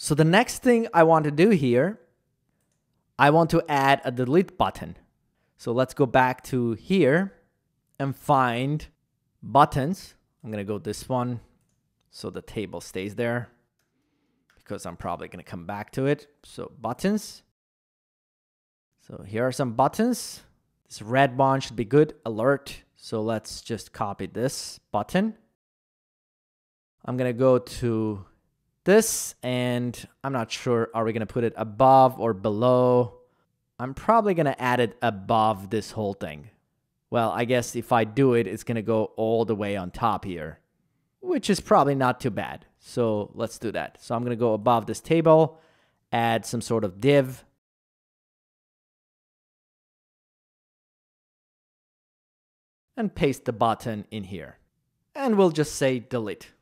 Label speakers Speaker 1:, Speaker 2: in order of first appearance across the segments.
Speaker 1: So the next thing I want to do here, I want to add a delete button. So let's go back to here and find buttons. I'm going to go this one so the table stays there because I'm probably going to come back to it. So buttons. So here are some buttons. This red one should be good. Alert. So let's just copy this button. I'm going to go to this and I'm not sure are we going to put it above or below? I'm probably going to add it above this whole thing. Well I guess if I do it it's going to go all the way on top here which is probably not too bad. So let's do that. So I'm going to go above this table add some sort of div. And paste the button in here. And we'll just say delete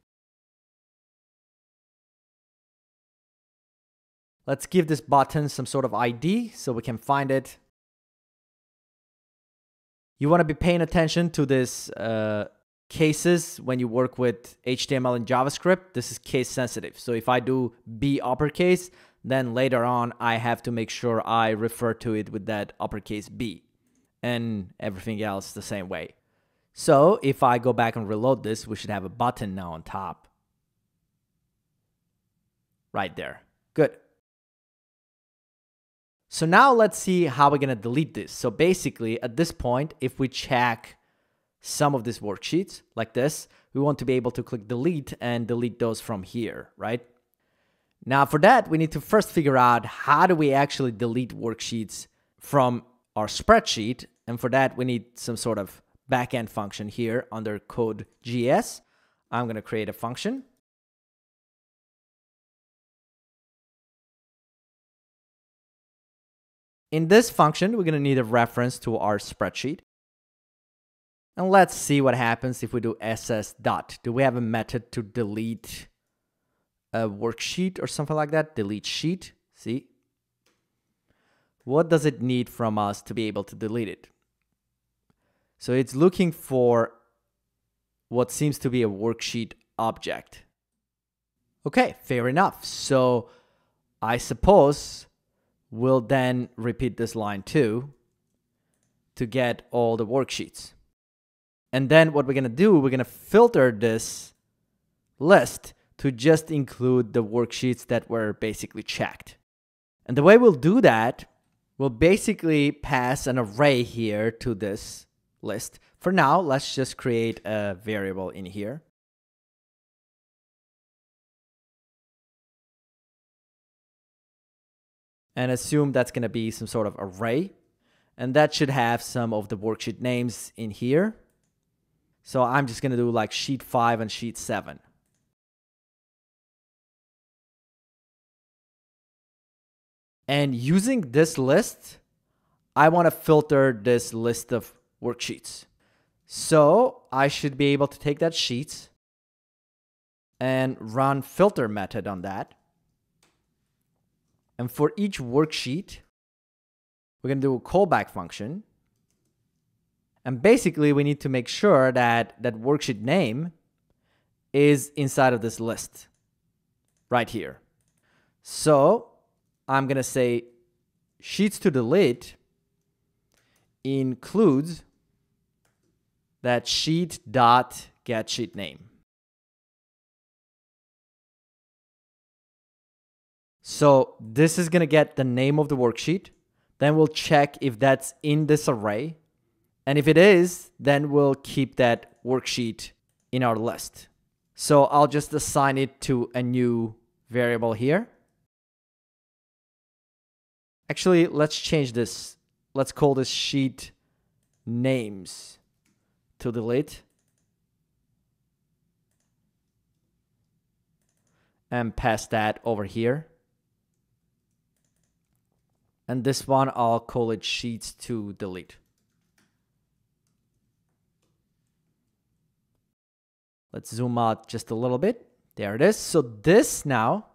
Speaker 1: Let's give this button some sort of ID so we can find it. You want to be paying attention to this uh, cases when you work with HTML and JavaScript. This is case sensitive. So if I do B uppercase, then later on I have to make sure I refer to it with that uppercase B and everything else the same way. So if I go back and reload this, we should have a button now on top. Right there. Good. So now let's see how we're going to delete this. So basically at this point, if we check some of these worksheets like this, we want to be able to click delete and delete those from here, right? Now for that, we need to first figure out how do we actually delete worksheets from our spreadsheet. And for that, we need some sort of backend function here under code GS. I'm going to create a function In this function, we're going to need a reference to our spreadsheet. And let's see what happens if we do ss dot. Do we have a method to delete a worksheet or something like that? Delete sheet. See? What does it need from us to be able to delete it? So it's looking for what seems to be a worksheet object. Okay, fair enough. So I suppose we'll then repeat this line too to get all the worksheets. And then what we're going to do, we're going to filter this list to just include the worksheets that were basically checked. And the way we'll do that, we'll basically pass an array here to this list. For now, let's just create a variable in here. And assume that's going to be some sort of array. And that should have some of the worksheet names in here. So I'm just going to do like sheet 5 and sheet 7. And using this list, I want to filter this list of worksheets. So I should be able to take that sheet and run filter method on that. And for each worksheet, we're going to do a callback function. And basically, we need to make sure that that worksheet name is inside of this list right here. So I'm going to say sheets to delete includes that sheet dot get sheet name. So this is going to get the name of the worksheet. Then we'll check if that's in this array. And if it is, then we'll keep that worksheet in our list. So I'll just assign it to a new variable here. Actually, let's change this. Let's call this sheet names to delete. And pass that over here. And this one, I'll call it sheets to delete. Let's zoom out just a little bit. There it is. So this now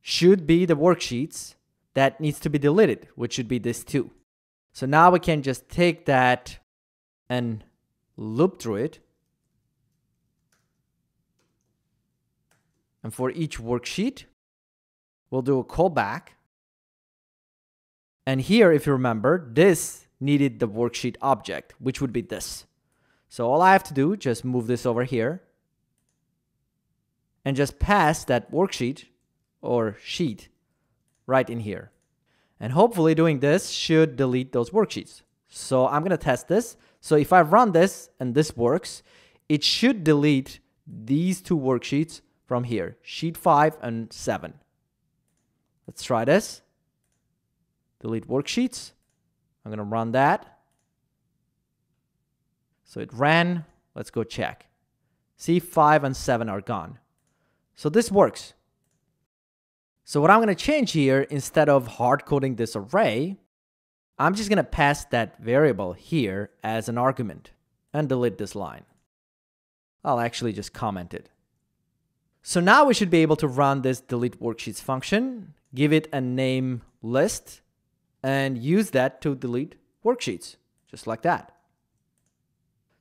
Speaker 1: should be the worksheets that needs to be deleted, which should be this too. So now we can just take that and loop through it And for each worksheet, we'll do a callback. And here, if you remember, this needed the worksheet object, which would be this. So all I have to do, just move this over here and just pass that worksheet or sheet right in here. And hopefully doing this should delete those worksheets. So I'm gonna test this. So if I run this and this works, it should delete these two worksheets from here, sheet five and seven. Let's try this. Delete worksheets. I'm gonna run that. So it ran. Let's go check. See, five and seven are gone. So this works. So what I'm going to change here, instead of hard coding this array, I'm just going to pass that variable here as an argument and delete this line. I'll actually just comment it. So now we should be able to run this delete worksheets function, give it a name list, and use that to delete worksheets, just like that.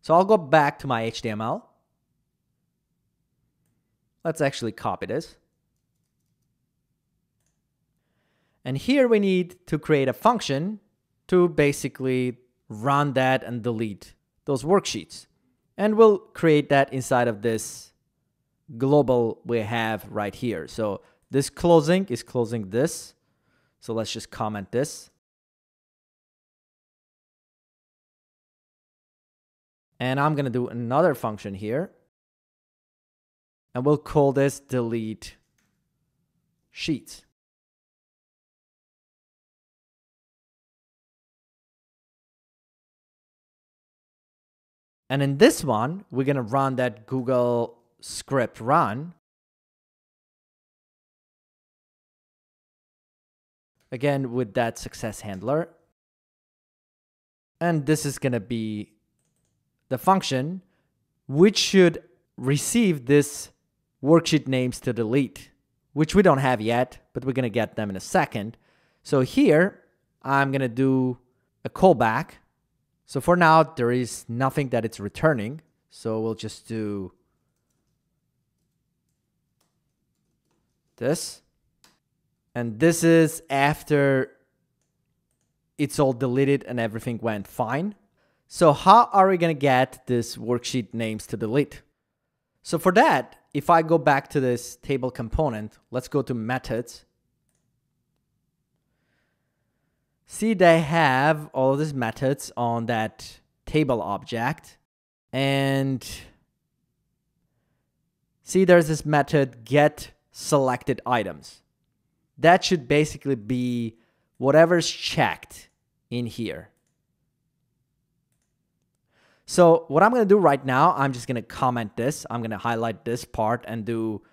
Speaker 1: So I'll go back to my HTML. Let's actually copy this. And here we need to create a function to basically run that and delete those worksheets. And we'll create that inside of this global we have right here. So this closing is closing this. So let's just comment this. And I'm going to do another function here and we'll call this delete sheets. And in this one, we're going to run that Google script run. Again, with that success handler. And this is going to be the function which should receive this worksheet names to delete, which we don't have yet, but we're going to get them in a second. So here, I'm going to do a callback. So for now, there is nothing that it's returning. So we'll just do this. And this is after it's all deleted and everything went fine. So how are we going to get this worksheet names to delete? So for that, if I go back to this table component, let's go to methods. See, they have all of these methods on that table object. And see, there's this method get selected items. That should basically be whatever's checked in here. So what I'm going to do right now, I'm just going to comment this. I'm going to highlight this part and do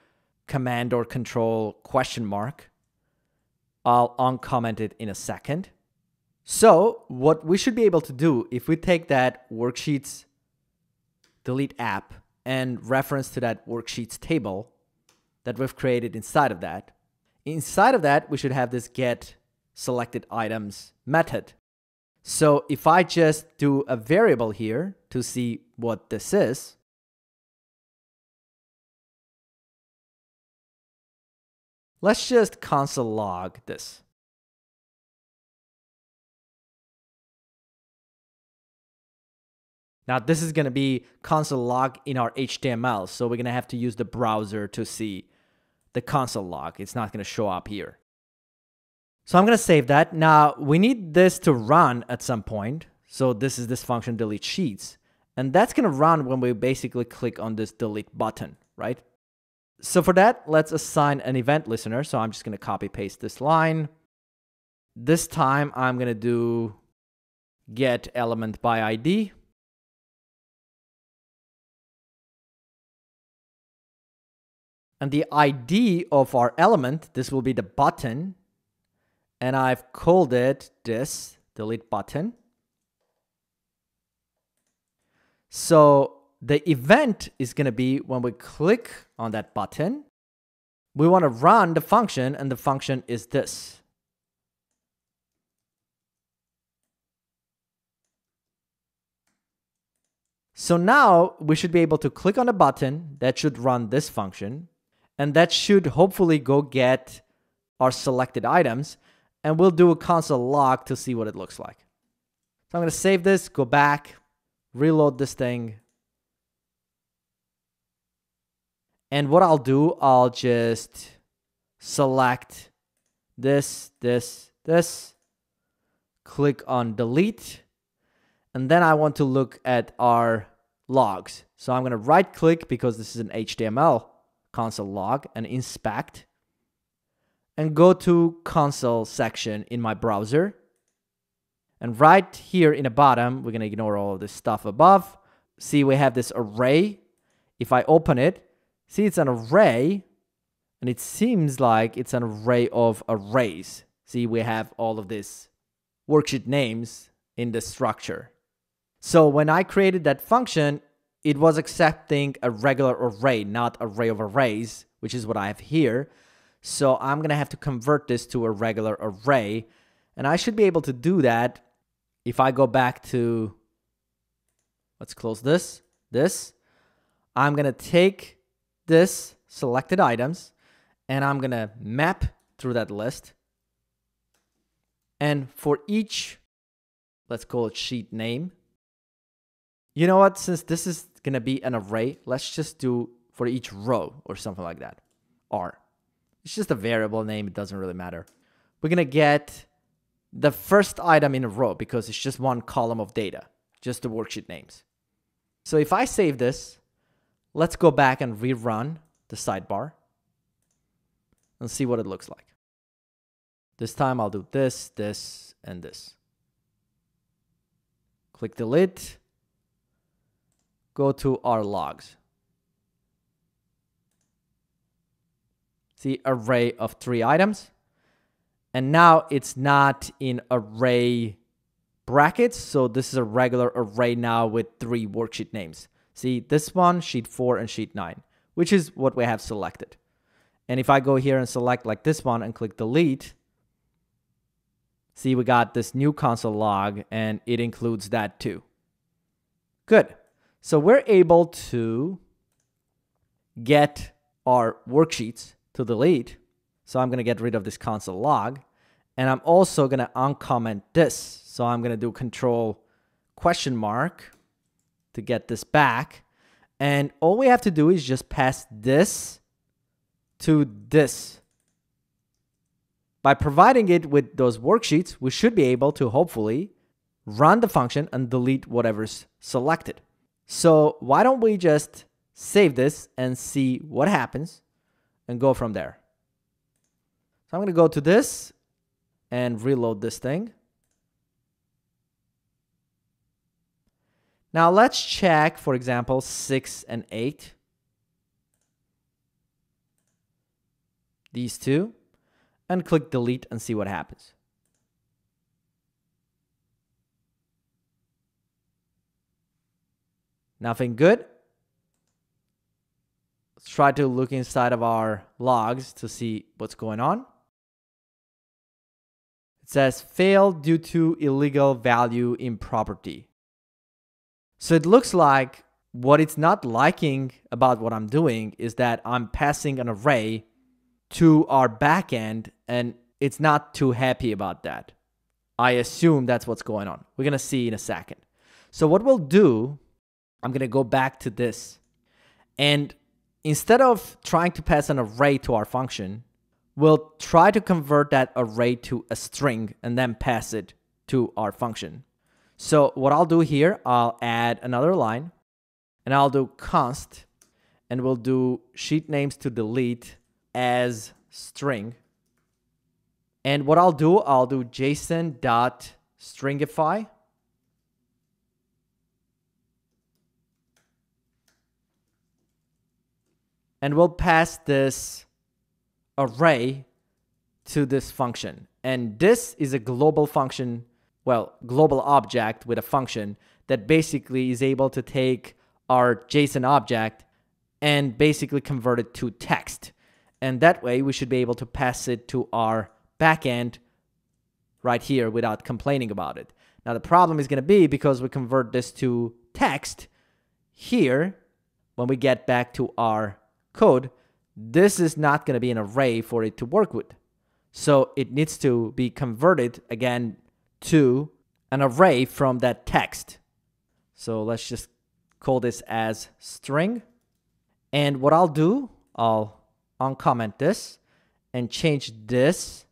Speaker 1: command or control question mark. I'll uncomment it in a second. So what we should be able to do if we take that worksheets delete app and reference to that worksheets table that we've created inside of that, inside of that, we should have this get selected items method. So if I just do a variable here to see what this is, let's just console log this. Now this is going to be console log in our HTML, so we're going to have to use the browser to see the console log. It's not going to show up here. So I'm going to save that. Now we need this to run at some point. So this is this function delete sheets. And that's going to run when we basically click on this delete button, right? So for that, let's assign an event listener. So I'm just going to copy paste this line. This time I'm going to do get element by ID. And the ID of our element, this will be the button and I've called it this delete button. So the event is going to be when we click on that button, we want to run the function and the function is this. So now we should be able to click on the button that should run this function. And that should hopefully go get our selected items. And we'll do a console log to see what it looks like. So I'm going to save this, go back, reload this thing. And what I'll do, I'll just select this, this, this, click on delete, and then I want to look at our logs. So I'm going to right click because this is an HTML console log and inspect and go to console section in my browser. And right here in the bottom, we're going to ignore all this stuff above. See, we have this array. If I open it, see it's an array and it seems like it's an array of arrays. See, we have all of this worksheet names in the structure. So when I created that function, it was accepting a regular array, not array of arrays, which is what I have here. So I'm going to have to convert this to a regular array. And I should be able to do that if I go back to, let's close this, this. I'm going to take this selected items and I'm going to map through that list. And for each, let's call it sheet name. You know what? Since this is going to be an array, let's just do for each row or something like that. R. It's just a variable name. It doesn't really matter. We're going to get the first item in a row because it's just one column of data, just the worksheet names. So if I save this, let's go back and rerun the sidebar and see what it looks like. This time I'll do this, this, and this. Click delete. Go to our logs. See array of three items. And now it's not in array brackets. So this is a regular array now with three worksheet names. See this one, sheet four and sheet nine, which is what we have selected. And if I go here and select like this one and click delete, see we got this new console log and it includes that too. Good. So we're able to get our worksheets to delete. So I'm going to get rid of this console log. And I'm also going to uncomment this. So I'm going to do control question mark to get this back. And all we have to do is just pass this to this. By providing it with those worksheets, we should be able to hopefully run the function and delete whatever's selected. So why don't we just save this and see what happens and go from there. So I'm going to go to this and reload this thing. Now let's check, for example, 6 and 8. These two. And click delete and see what happens. Nothing good. Let's try to look inside of our logs to see what's going on. It says failed due to illegal value in property. So it looks like what it's not liking about what I'm doing is that I'm passing an array to our backend and it's not too happy about that. I assume that's what's going on. We're going to see in a second. So what we'll do, I'm going to go back to this and instead of trying to pass an array to our function, we'll try to convert that array to a string and then pass it to our function. So what I'll do here, I'll add another line and I'll do const and we'll do sheet names to delete as string. And what I'll do, I'll do json dot stringify and we'll pass this array to this function. And this is a global function, well, global object with a function that basically is able to take our JSON object and basically convert it to text. And that way we should be able to pass it to our backend right here without complaining about it. Now the problem is going to be because we convert this to text here when we get back to our code, this is not going to be an array for it to work with. So it needs to be converted again to an array from that text. So let's just call this as string. And what I'll do, I'll uncomment this and change this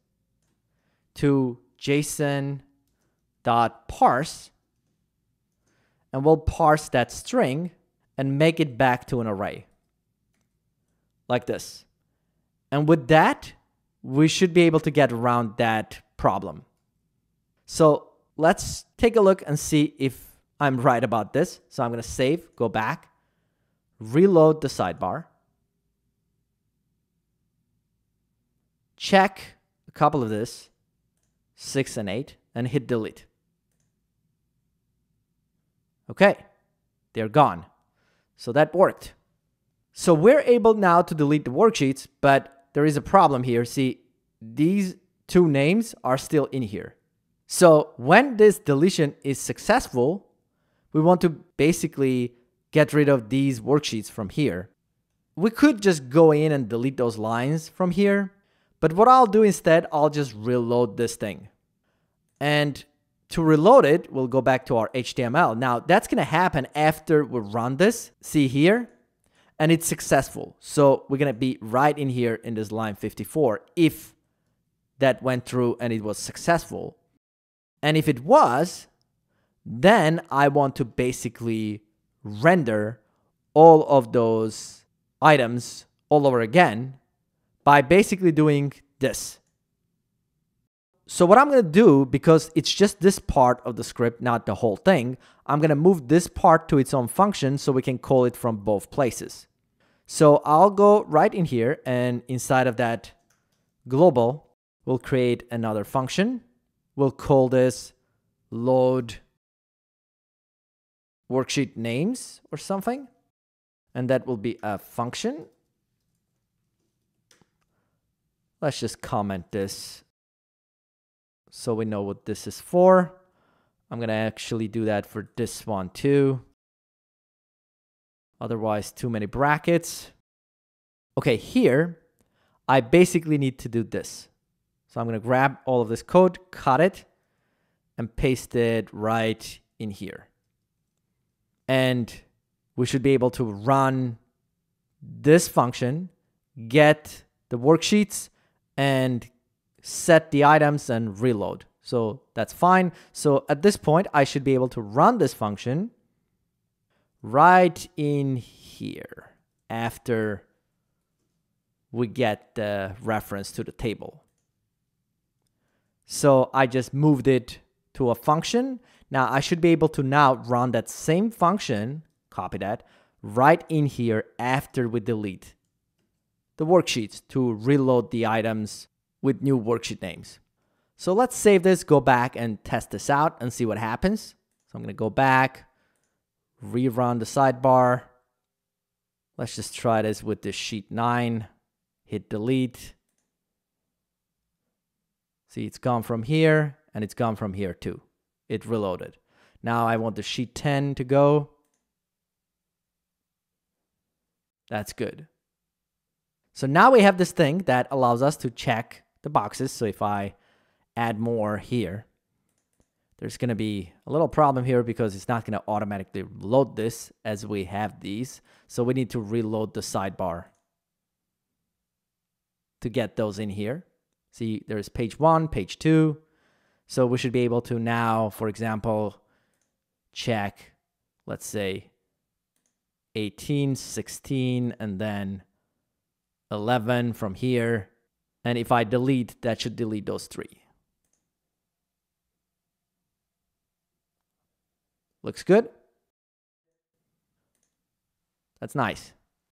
Speaker 1: to JSON dot parse and we'll parse that string and make it back to an array like this. And with that, we should be able to get around that problem. So let's take a look and see if I'm right about this. So I'm going to save, go back, reload the sidebar, check a couple of this, 6 and 8, and hit delete. Okay, they're gone. So that worked. So we're able now to delete the worksheets, but there is a problem here. See, these two names are still in here. So when this deletion is successful, we want to basically get rid of these worksheets from here. We could just go in and delete those lines from here, but what I'll do instead, I'll just reload this thing. And to reload it, we'll go back to our HTML. Now that's gonna happen after we run this, see here, and it's successful. So we're gonna be right in here in this line 54 if that went through and it was successful. And if it was, then I want to basically render all of those items all over again by basically doing this. So what I'm going to do, because it's just this part of the script, not the whole thing, I'm going to move this part to its own function so we can call it from both places. So I'll go right in here and inside of that global, we'll create another function. We'll call this load worksheet names or something. And that will be a function. Let's just comment this so we know what this is for. I'm going to actually do that for this one too. Otherwise, too many brackets. Okay, here, I basically need to do this. So I'm going to grab all of this code, cut it, and paste it right in here. And we should be able to run this function, get the worksheets, and set the items and reload. So that's fine. So at this point, I should be able to run this function right in here after we get the reference to the table. So I just moved it to a function. Now I should be able to now run that same function, copy that, right in here after we delete the worksheets to reload the items with new worksheet names. So let's save this, go back and test this out and see what happens. So I'm going to go back, rerun the sidebar. Let's just try this with the sheet 9. Hit delete. See, it's gone from here and it's gone from here too. It reloaded. Now I want the sheet 10 to go. That's good. So now we have this thing that allows us to check the boxes. So if I add more here, there's going to be a little problem here because it's not going to automatically load this as we have these. So we need to reload the sidebar to get those in here. See, there's page one, page two. So we should be able to now, for example, check, let's say 18, 16, and then 11 from here and if I delete, that should delete those three. Looks good. That's nice.